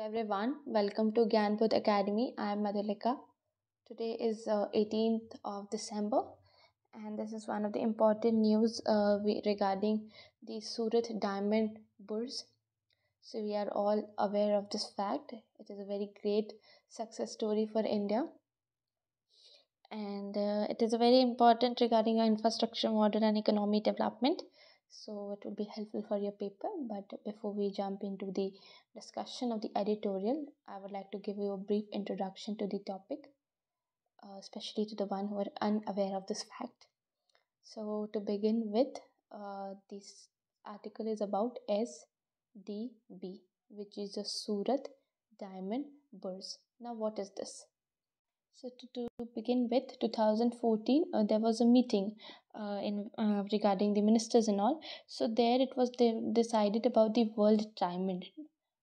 everyone, welcome to Gyanput Academy. I am Madhulika. Today is uh, 18th of December, and this is one of the important news uh, regarding the Surat Diamond Bourse. So we are all aware of this fact. It is a very great success story for India, and uh, it is very important regarding our infrastructure model and economy development so it will be helpful for your paper but before we jump into the discussion of the editorial i would like to give you a brief introduction to the topic uh, especially to the one who are unaware of this fact. So to begin with uh, this article is about sdb which is the surat diamond bourse now what is this so to, to begin with 2014 uh, there was a meeting uh, in uh, regarding the ministers and all. So there it was decided about the world diamond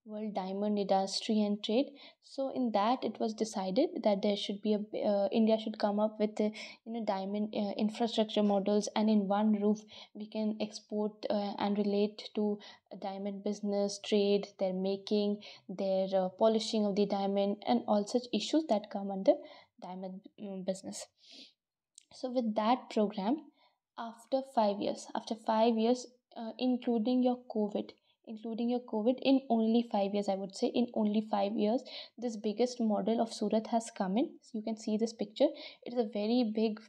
world diamond industry and trade. So in that it was decided that there should be a uh, india should come up with uh, you know diamond uh, infrastructure models and in one roof we can export and relate to diamond business trade their making their polishing of the diamond and all such issues that come under diamond mm, business. So with that program after 5 years after 5 years uh, including your covid including your covid in only 5 years i would say in only 5 years this biggest model of surat has come in. So you can see this picture. It is a very big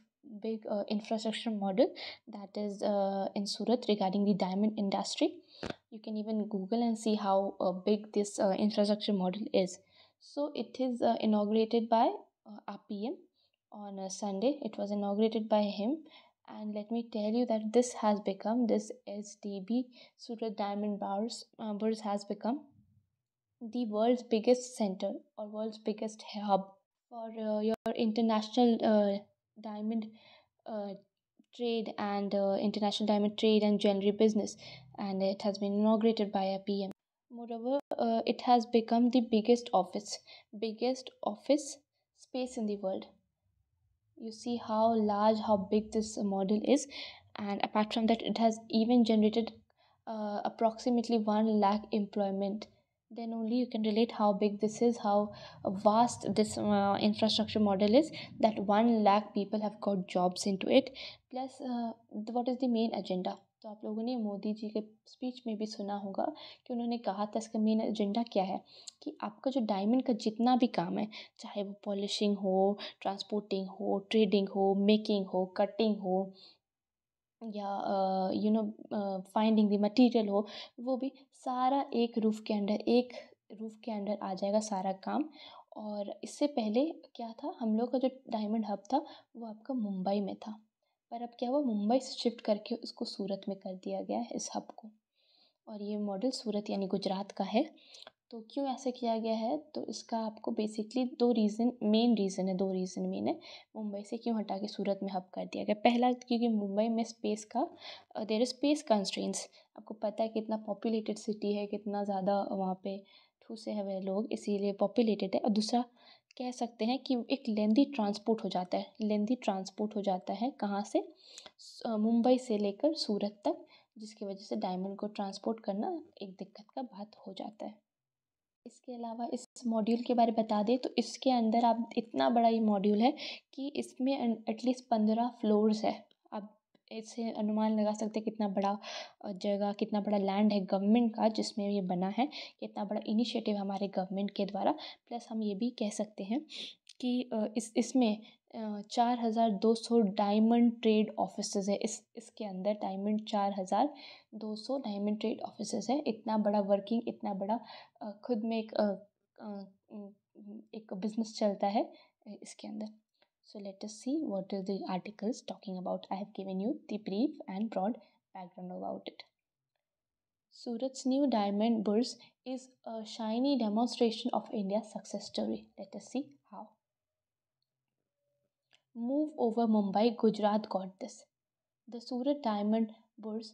big uh, infrastructure model that is uh, in surat regarding the diamond industry. You can even google and see how uh, big this uh, infrastructure model is. So it is uh, inaugurated by uh, pm on a sunday. It was inaugurated by him. And let me tell you that this has become this sdb surat diamond bars uh, has become the world's biggest center or world's biggest hub for uh, your international uh, diamond uh, trade and uh, international diamond trade and jewelry business. And it has been inaugurated by a pm moreover uh, it has become the biggest office biggest office space in the world. You see how large how big this model is and apart from that it has even generated uh, approximately 1 lakh employment. Then only you can relate how big this is how vast this uh, infrastructure model is that 1 lakh people have got jobs into it. Plus uh, what is the main agenda तो आप लोगों ने मोदी जी के speech में भी सुना होगा कि उन्होंने कहा था इसका मेन एजेंडा क्या है? कि आपका जो डायमंड का जितना भी काम है, चाहे वो पॉलिशिंग हो ट्रांसपोर्टिंग हो ट्रेडिंग हो मेकिंग हो कटिंग हो, या you know finding the material हो, वो भी सारा एक रूफ के अंडर एक रूफ के अंडर आ जाएगा सारा काम। और इससे पहले क्या था? हम लोग का जो डायमंड हब था, वो आपका मुंबई में था। पर अब क्या हुआ? मुंबई से शिफ्ट करके उसको सूरत में कर दिया गया है, इस हब को। और ये मॉडल सूरत यानी गुजरात का है। तो क्यों ऐसा किया गया है? तो इसका आपको बेसिकली दो रीज़न मेन रीज़न है, दो रीज़न मेन है। मुंबई से क्यों हटा के सूरत में हब कर दिया गया? पहला क्योंकि मुंबई में स्पेस का देर इज़ स्पेस कंस्ट्रेंट्स आपको पता है कितना पॉपुलेटेड सिटी है, कितना ज़्यादा वहाँ पे ठूसे हैं वह लोग, इसीलिए पॉपुलेटेड है। और दूसरा कह सकते हैं कि एक लेंदी ट्रांसपोर्ट हो जाता है। लेंदी ट्रांसपोर्ट हो जाता है कहाँ से? मुंबई से लेकर सूरत तक, जिसकी वजह से डायमंड को ट्रांसपोर्ट करना एक दिक्कत का बात हो जाता है। इसके अलावा इस मॉड्यूल के बारे में बता दें तो इसके अंदर आप, इतना बड़ा ये मॉड्यूल है कि इसमें एटलीस्ट पंद्रह फ्लोर्स है। आप इससे अनुमान लगा सकते हैं कितना बड़ा जगह, कितना बड़ा लैंड है गवर्नमेंट का जिसमें ये बना है, कितना बड़ा इनिशिएटिव हमारे गवर्नमेंट के द्वारा। प्लस हम ये भी कह सकते हैं कि इस, इसमें चार हज़ार दो सौ डायमंड ट्रेड ऑफ़िस है। इस, इसके अंदर डायमंड चार हज़ार दो सौ डायमंड ट्रेड ऑफ़िस है। इतना बड़ा वर्किंग इतना बड़ा खुद में एक एक बिज़नेस चलता है इसके अंदर। So let us see what are the articles talking about. I have given you the brief and broad background about it. Surat's new diamond bourse is a shiny demonstration of India's success story. Let us see how. Move over Mumbai, Gujarat got this. The Surat diamond bourse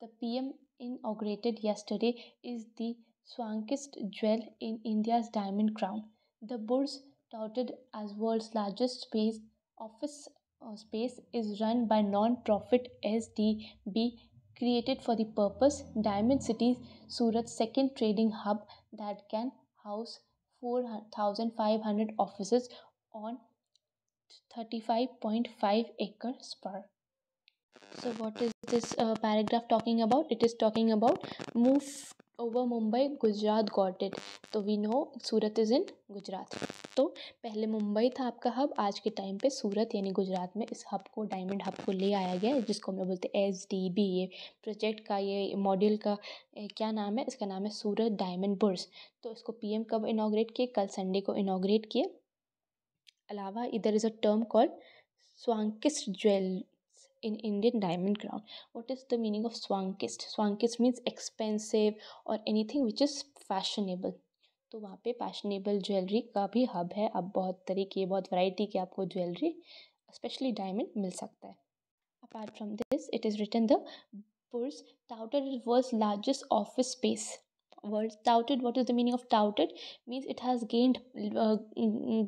the PM inaugurated yesterday is the swankest jewel in India's diamond crown. The bourse touted as world's largest space office uh, space is run by non-profit SDB created for the purpose. Diamond City Surat's second trading hub that can house 4500 offices on 35.5 acre spur. So what is this uh, paragraph talking about? It is talking about move over mumbai gujarat got it. So we know surat is in gujarat. तो पहले मुंबई था आपका hub, आज के time पे सूरत यानी गुजरात में इस हब को, डायमंड हब को ले आया गया है, जिसको हम लोग बोलते हैं एस डी बी ये प्रोजेक्ट का, ये मॉड्यूल का क्या नाम है इसका नाम है सूरत डायमंड बुर्स तो इसको पीएम कब इनाग्रेट किए कल संडे को इनाग्रेट किए अलावा इधर is a term called swankiest jewel in Indian diamond crown. What is the meaning of swankist? Swankist means expensive or anything which is fashionable. तो वहाँ पे फैशनेबल ज्वेलरी का भी हब है। अब बहुत तरीके बहुत वैरायटी की आपको ज्वेलरी स्पेशली डायमंड मिल सकता है। Apart from this it is written the bourse touted world's largest office space touted what is the meaning of touted? Means it has gained uh,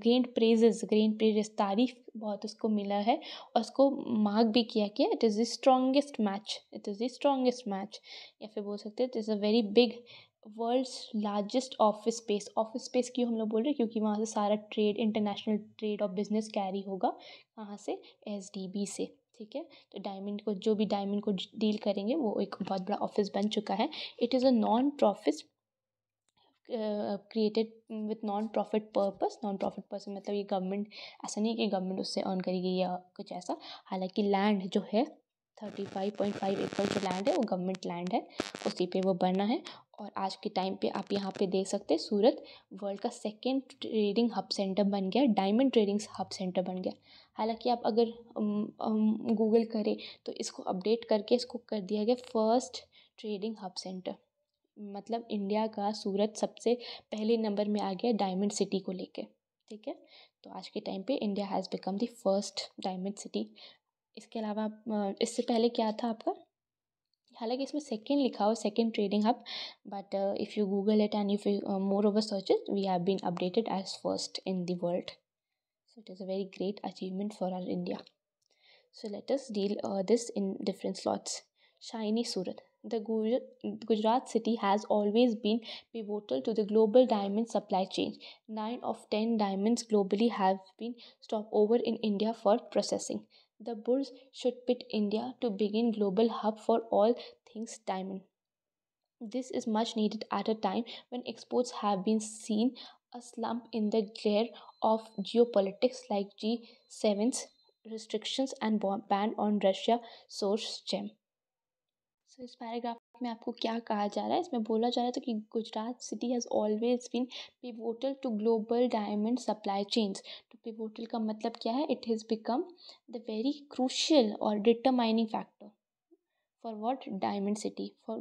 gained praises gained praises तारीफ़ बहुत उसको मिला है। और उसको मार्क भी किया कि it is the strongest match it is the strongest match या फिर बोल सकते हैं it is a very big world's largest office space office space क्यों हम लोग बोल रहे हैं? क्योंकि वहाँ से सारा ट्रेड इंटरनेशनल ट्रेड और बिज़नेस कैरी होगा कहाँ से? एस डी बी से, ठीक है? तो डायमंड को, जो भी डायमंड को डील करेंगे, वो एक बहुत बड़ा ऑफ़िस बन चुका है। It is a non profit created with non profit purpose non profit purpose मतलब ये गवर्नमेंट ऐसा नहीं कि गवर्नमेंट उससे अर्न करेगी या कुछ ऐसा। हालाँकि लैंड जो है थर्टी फाइव पॉइंट फाइव एकड़ जो लैंड है, वो गवर्नमेंट लैंड है, उसी पे वो बना है। और आज के टाइम पे आप यहाँ पे देख सकते हैं, सूरत वर्ल्ड का सेकेंड ट्रेडिंग हब सेंटर बन गया डायमंड ट्रेडिंग हब सेंटर बन गया। हालाँकि आप अगर गूगल करें तो इसको अपडेट करके इसको कर दिया गया फ़र्स्ट ट्रेडिंग हब सेंटर मतलब इंडिया का सूरत सबसे पहले नंबर में आ गया डायमंड सिटी को लेके, ठीक है? तो आज के टाइम पे India has become the first diamond city इसके अलावा इससे पहले क्या था आपका? हालाँकि इसमें सेकेंड लिखा हो second trading hub but if you Google it and if you moreover search is we have been updated as first in the world so it is a very great achievement for our India so let us deal this in different slots shiny Surat the Gujarat city has always been pivotal to the global diamond supply change nine of ten diamond globally have been stop over in India for processing the Burj should pit India to begin global hub for all things diamond. This is much needed at a time when exports have been seen a slump in the glare of geopolitics like G7's restrictions and ban on Russia source gem. So इस paragraph में आपको क्या कहा जा रहा है इसमें बोला जा रहा था कि Gujarat city has always been pivotal to global diamond supply chains तो pivotal का मतलब क्या है? It has become the very crucial और determining factor for what diamond city for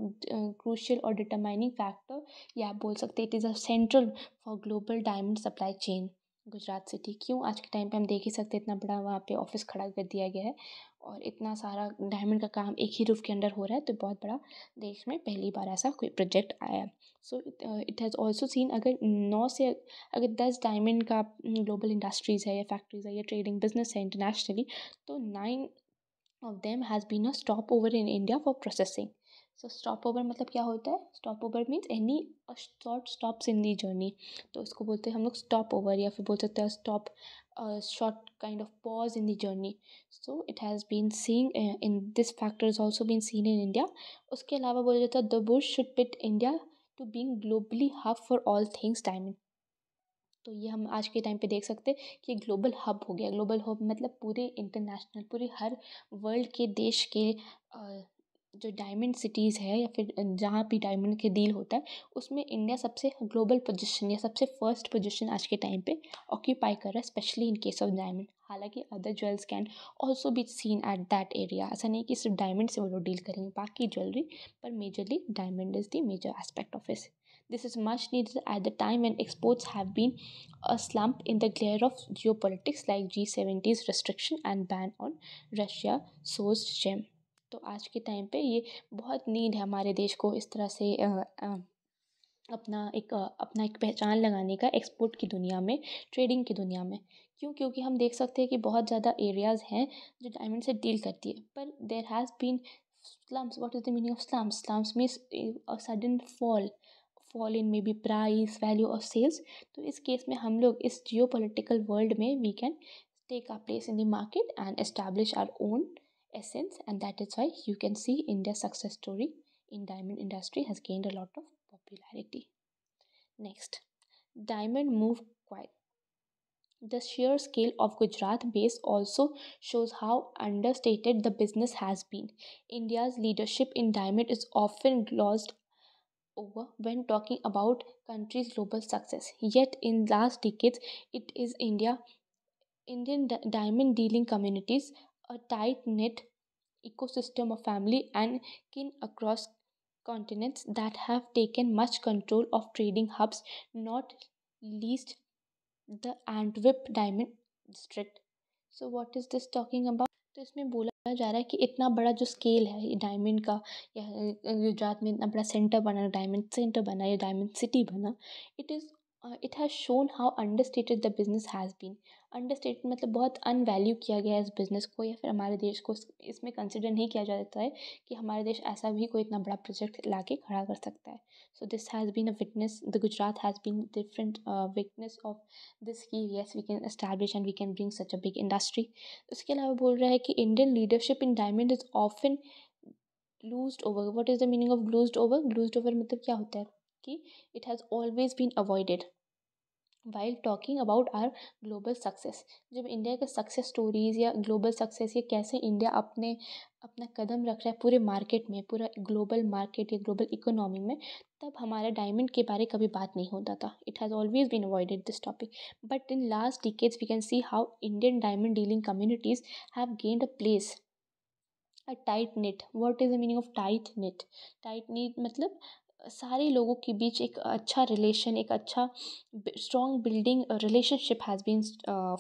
crucial और डिटरमाइनिंग फैक्टर या आप बोल सकते it is a central for global diamond supply chain Gujarat city क्यों? आज के टाइम पे हम देख ही सकते इतना बड़ा वहाँ पे ऑफ़िस खड़ा कर दिया गया है। और इतना सारा डायमंड का काम एक ही रूफ के अंडर हो रहा है तो बहुत बड़ा देश में पहली बार ऐसा कोई प्रोजेक्ट आया। So it has also seen अगर नौ से अगर दस डायमंड का ग्लोबल इंडस्ट्रीज़ है या फैक्ट्रीज है या ट्रेडिंग बिज़नेस है इंटरनेशनली तो nine of them has been a stop over in India for processing so stop over मतलब क्या होता है? Stop over means any short stops in the journey तो उसको बोलते हैं हम लोग स्टॉप ओवर या फिर बोल सकते हैं stop short kind of pause in the journey so it has been seen in this factor is also been seen in India उसके अलावा बोला जाता है the bourse should put India to being globally hub for all things diamond तो ये हम आज के टाइम पे देख सकते हैं कि ग्लोबल हब हो गया। ग्लोबल हब मतलब पूरे इंटरनेशनल पूरे हर वर्ल्ड के, देश के जो डायमंड सिटीज़ है या फिर जहाँ भी डायमंड के डील होता है, उसमें इंडिया सबसे ग्लोबल पोजीशन या सबसे फ़र्स्ट पोजीशन आज के टाइम पे ऑक्यूपाई कर रहा है specially in case of diamond हालाँकि other jewels can also be seen at that area ऐसा नहीं कि सिर्फ़ डायमंड से वो लोग डील करेंगे, बाकी ज्वेलरी पर majorly diamond is the major aspect of this This is much needed at the time when exports have been a slump in the glare of geopolitics like G70's restriction and ban on Russia sourced gem. तो आज के time पे ये बहुत need है हमारे देश को इस तरह से आ, आ, अपना एक अपना एक पहचान लगाने का एक्सपोर्ट की दुनिया में ट्रेडिंग की दुनिया में। क्यों? क्योंकि हम देख सकते हैं कि बहुत ज़्यादा एरियाज़ हैं जो डायमंड से डील करती है। पर there has been slums what is the meaning of slums slums a sudden fall. Fall in may be price value और सेल्स तो इस केस में हम लोग इस जियो पोलिटिकल वर्ल्ड में we can take our place in the market and establish our own essence and that is why you can see india's success story in diamond industry has gained a lot of popularity. Next diamond move quiet the sheer scale of gujarat base also shows how understated the business has been. India's leadership in diamond is often glossed over when talking about country's global success. Yet in last decades, it is India, Indian diamond dealing communities, a tight knit ecosystem of family and kin across continents that have taken much control of trading hubs, not least the Antwerp diamond district. So, what is this talking about? तो इसमें बोला जा रहा है कि इतना बड़ा जो स्केल है डायमंड का या गुजरात में इतना बड़ा सेंटर बना डायमंड सेंटर बना या डायमंड सिटी बना it is it has shown how understated the business has been understated मतलब बहुत अनवैल्यू किया गया है इस बिज़नेस को या फिर हमारे देश को। इसमें कंसिडर नहीं किया जाता है कि हमारे देश ऐसा भी कोई इतना बड़ा प्रोजेक्ट ला के खड़ा कर सकता है। So this has been a witness the Gujarat has been different witness of this की yes we can establish and we can bring such a big industry उसके अलावा बोल रहा है कि Indian leadership in diamond is often glossed over what is the meaning of glossed over glossed over मतलब क्या होता है? कि it has always been avoided while talking about our global success जब इंडिया का सक्सेस स्टोरीज़ या global success या कैसे इंडिया अपने, अपना कदम रख रहा है पूरे मार्केट में, पूरा ग्लोबल मार्केट या ग्लोबल इकोनॉमी में, तब हमारा डायमंड के बारे कभी बात नहीं होता था। It has always been avoided this topic but in last decades we can see how Indian diamond dealing communities have gained a place a tight net what is the meaning of tight net tight net मतलब सारे लोगों के बीच एक अच्छा relation एक अच्छा strong building relationship has been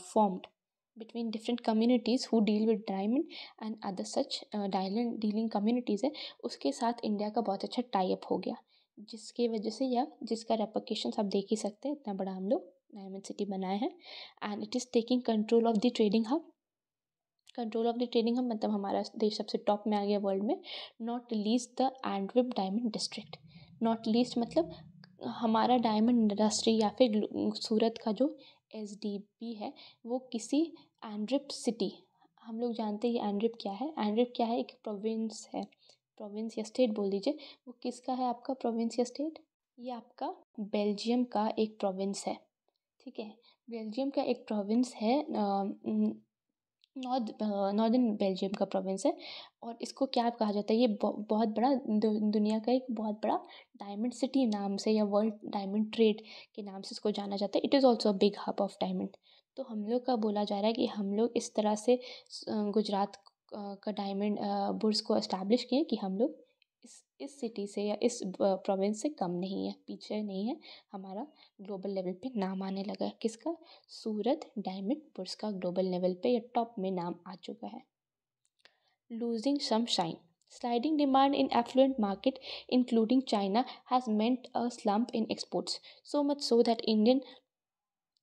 formed between different communities who deal with diamond and other such diamond dealing communities है। उसके साथ इंडिया का बहुत अच्छा टाइप हो गया, जिसके वजह से या जिसका रेपोकेशन आप देख ही सकते हैं, इतना बड़ा हम लोग डायमंड सिटी बनाए हैं। And it is taking control of the trading hub control of the trading hub मतलब हमारा देश सबसे टॉप में आ गया वर्ल्ड में not least the Antwerp diamond district not least मतलब हमारा डायमंड इंडस्ट्री या फिर सूरत का जो एस डी पी है, वो किसी एंड्रिप सिटी हम लोग जानते हैं एंड्रिप क्या है? एंड्रिप क्या है? एक प्रोविंस है प्रोविंस या स्टेट बोल दीजिए। वो किसका है आपका प्रोविंस या स्टेट ये आपका बेल्जियम का एक प्रोविंस है, ठीक है? बेल्जियम का एक प्रोविंस है नॉर्थ नॉर्दर्न बेल्जियम का प्रोविंस है और इसको क्या कहा जाता है, ये बहुत बड़ा दुनिया का एक बहुत बड़ा डायमंड सिटी नाम से या वर्ल्ड डायमंड ट्रेड के नाम से इसको जाना जाता है। It is also a big hub of diamond. तो हम लोग का बोला जा रहा है कि हम लोग इस तरह से गुजरात का डायमंड बुर्स को इस्टेब्लिश किए कि हम लोग इस सिटी से या इस प्रोविंस से कम नहीं है, पीछे नहीं है। हमारा ग्लोबल लेवल पे नाम आने लगा है। किसका? सूरत डायमंड पुरस् का ग्लोबल लेवल पे या टॉप में नाम आ चुका है। Losing some shine sliding demand in affluent market including China has meant a slump in exports so much so that Indian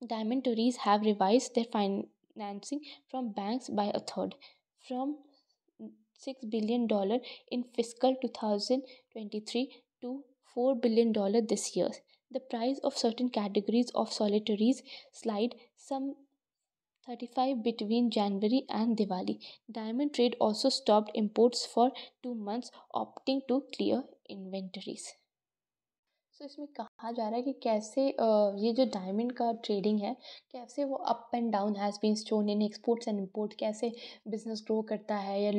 diamantaires have revise their financing from banks by a third from billion dollar in fiscal 2023 to four billion dollar this year. The price of certain categories of solitaries slide some 35 between January and Diwali. Diamond trade also stopped imports for two months, opting to clear inventories. So इसमें कहा जा रहा है कि कैसे ये जो diamond का ट्रेडिंग है, कैसे वो up and down has been stone in exports and import कैसे बिज़नेस ग्रो करता है या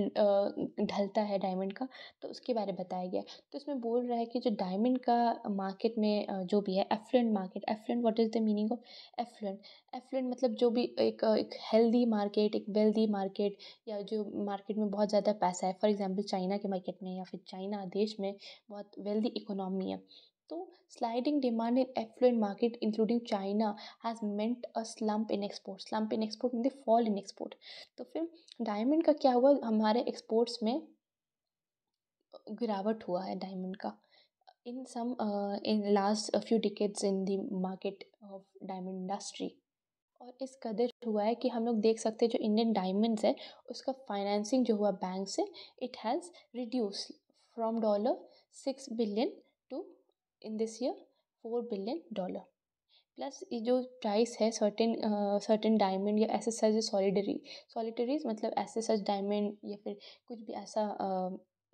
ढलता है डायमंड का तो उसके बारे में बताया गया तो इसमें बोल रहा है कि जो डायमंड का मार्केट में जो भी है affluent market affluent what is the meaning of affluent affluent मतलब जो भी एक एक हेल्दी मार्केट एक वेल्दी मार्केट या जो मार्केट में बहुत ज़्यादा पैसा है फॉर एग्ज़ाम्पल चाइना के मार्केट में या फिर चाइना देश में बहुत वेल्दी इकोनॉमी है। तो sliding demand in affluent market including China has meant a slump in export slump in export mean fall in export तो फिर डायमंड का क्या हुआ? हमारे एक्सपोर्ट्स में गिरावट हुआ है डायमंड का। In some in last few decades in the market of diamond industry और इस कदर हुआ है कि हम लोग देख सकते हैं जो इंडियन डायमंड्स है, उसका फाइनेंसिंग जो हुआ बैंक से it has reduce from dollar six billion to in this year four billion dollar plus ये जो प्राइस है सर्टेन सर्टेन डायमंड या ऐसे सच सॉलिडरी सॉलिटरीज मतलब ऐसे सच डायमंड या फिर कुछ भी ऐसा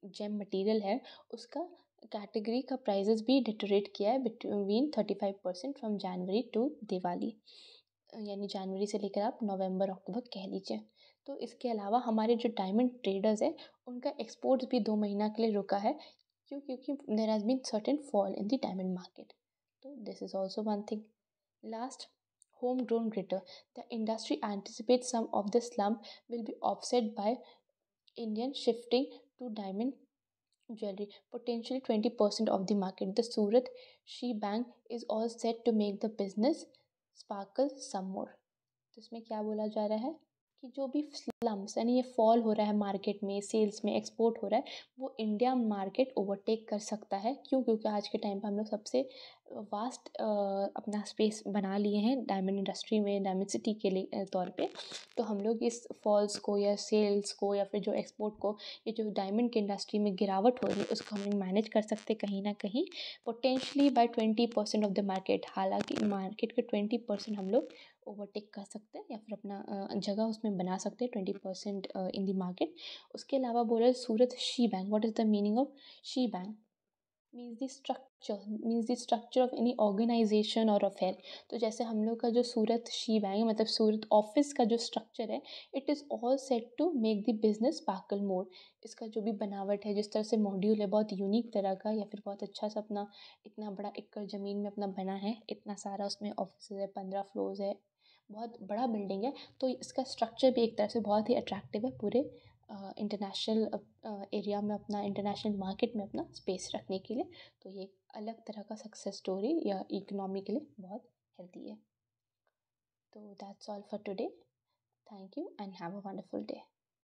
जेम मटेरियल है, उसका कैटेगरी का प्राइजेस भी डिटोरेट किया है between thirty five percent from January to Diwali यानी जनवरी से लेकर आप नवंबर अक्टूबर कह लीजिए। तो इसके अलावा हमारे जो डायमंड ट्रेडर्स हैं, उनका एक्सपोर्ट्स भी दो महीना के लिए रुका है क्यों? क्योंकि there has been certain fall in the diamond market तो this is also one thing last home grown greater the industry anticipate some of the slump will be offset by Indian shifting to diamond jewellery potentially twenty percent of the market the Surat she bank is all set to make the business sparkle some more तो इसमें क्या बोला जा रहा है? कि जो भी स्लम्स यानी ये फॉल हो रहा है मार्केट में सेल्स में एक्सपोर्ट हो रहा है, वो इंडिया मार्केट ओवरटेक कर सकता है। क्यों? क्योंकि आज के टाइम पर हम लोग सबसे वास्ट अपना स्पेस बना लिए हैं डायमंड इंडस्ट्री में डायमंड सिटी के लिए तौर पे। तो हम लोग इस फॉल्स को या सेल्स को या फिर जो एक्सपोर्ट को, ये जो डायमंड की इंडस्ट्री में गिरावट हो रही है, उसको हम मैनेज कर सकते हैं कहीं ना कहीं। Potentially by twenty percent of the market हालाँकि मार्केट के ट्वेंटी परसेंट हम लोग ओवरटेक कर सकते हैं या फिर अपना जगह उसमें बना सकते हैं twenty percent in the market उसके अलावा बोले Surat she bank what is the meaning of she bank means the structure means the structure of any organisation और अफेयर तो जैसे हम लोग का जो सूरत शी बैंक मतलब सूरत ऑफ़िस का जो स्ट्रक्चर है it is all set to make the business sparkle more इसका जो भी बनावट है, जिस तरह से मॉड्यूल है, बहुत यूनिक तरह का या फिर बहुत अच्छा सा अपना, इतना बड़ा एकड़ ज़मीन में अपना बना है, इतना सारा उसमें ऑफ़िस है, पंद्रह फ्लोर्स है, बहुत बड़ा बिल्डिंग है तो इसका स्ट्रक्चर भी एक तरह से बहुत ही अट्रैक्टिव है पूरे इंटरनेशनल एरिया में अपना इंटरनेशनल मार्केट में अपना स्पेस रखने के लिए तो ये अलग तरह का सक्सेस स्टोरी या इकनॉमी के लिए बहुत हेल्दी है। तो that's all for today thank you and have a wonderful day